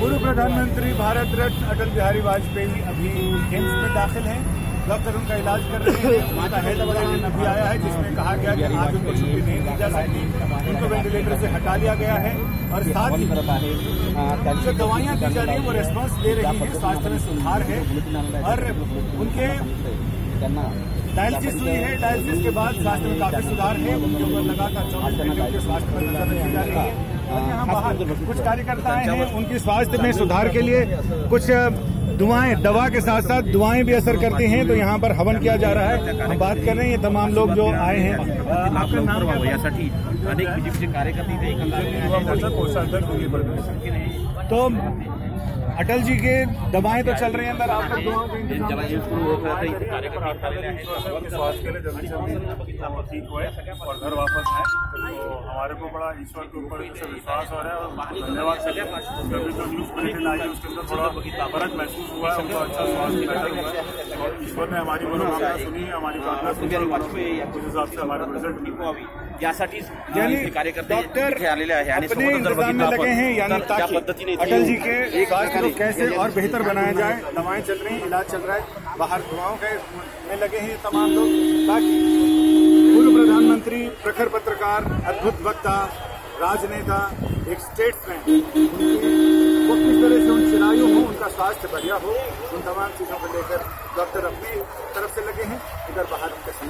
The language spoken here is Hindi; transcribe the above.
पूर्व प्रधानमंत्री भारत रत्न अटल बिहारी वाजपेयी अभी एम्स में दाखिल हैं। डॉक्टर उनका इलाज कर रहे हैं। उनका हेल्थ अभी आया है, जिसमें कहा गया कि आज उनको छुट्टी नहीं दी जा सकती। उनको वेंटिलेटर से हटा लिया गया है और साथ ही जो दवाइयाँ दी जा रही है, वो रेस्पॉन्स दे रही है। स्वास्थ्य में सुधार है। और उनके डायलिसिस हुई है। डायलिसिस के बाद स्वास्थ्य में काफ़ी सुधार है। उनके ऊपर लगातार चौबीस घंटे उनके स्वास्थ्य पर नज़र रखी जा रही है। यहाँ बाहर कुछ कार्यकर्ता आए हैं उनके स्वास्थ्य में सुधार के लिए कुछ दुआएँ दवा के साथ साथ दुआएँ भी असर करती हैं। तो यहाँ पर हवन किया जा रहा है। हम बात कर रहे हैं ये तमाम लोग जो आए हैं। आपका नाम है? अनेक बीजेपीचे कार्यकर्ते. तो अटल जी के दवाएँ तो चल रही हैं अंदर आप और घर वापस आए। तो हमारे को बड़ा ईश्वर के ऊपर विश्वास हो रहा है और धन्यवाद कभी जो न्यूज़ बुलेटिन आई है उसके अंदर थोड़ा फ़र्क महसूस हुआ है उनका अच्छा स्वास्थ्य बेहतर हुआ है। और ईश्वर ने हमारी मनोकामना सुनी है हमारी प्रार्थना सुनी है उस हिसाब से हमारे रिज़ल्ट कार्यकर्ते डॉक्टर आलेले आहे आणि हैं। पद्धतीने के एक स्वास्थ्य को कैसे और बेहतर बनाया जाए दवाएँ चल रही हैं इलाज चल रहा है बाहर दुआओं के में लगे हैं तमाम लोग ताकि पूर्व प्रधानमंत्री प्रखर पत्रकार अद्भुत वक्ता राजनेता एक स्टेट्समैन वो किस तरह से उन चिरायु हो उनका स्वास्थ्य बढ़िया हो उन तमाम चीज़ों को लेकर डॉक्टर अपनी तरफ़ से लगे हैं इधर बाहर उनके भी